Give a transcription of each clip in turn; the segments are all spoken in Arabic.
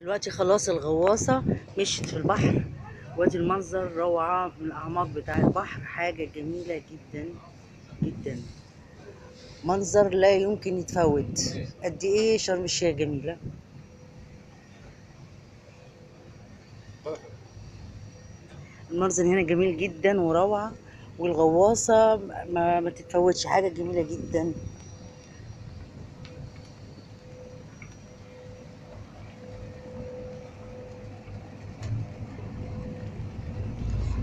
دلوقتي خلاص الغواصة مشيت في البحر. وادي المنظر روعة من الأعماق بتاع البحر حاجة جميلة جدا جدا. منظر لا يمكن يتفوت. قد إيه شرم الشيخ جميلة؟ المنظر هنا جميل جدا وروعة والغواصة ما, ما تتفوتش. حاجة جميلة جدا.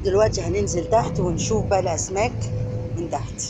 دلوقتي هننزل تحت ونشوف بقى الأسماك من تحت.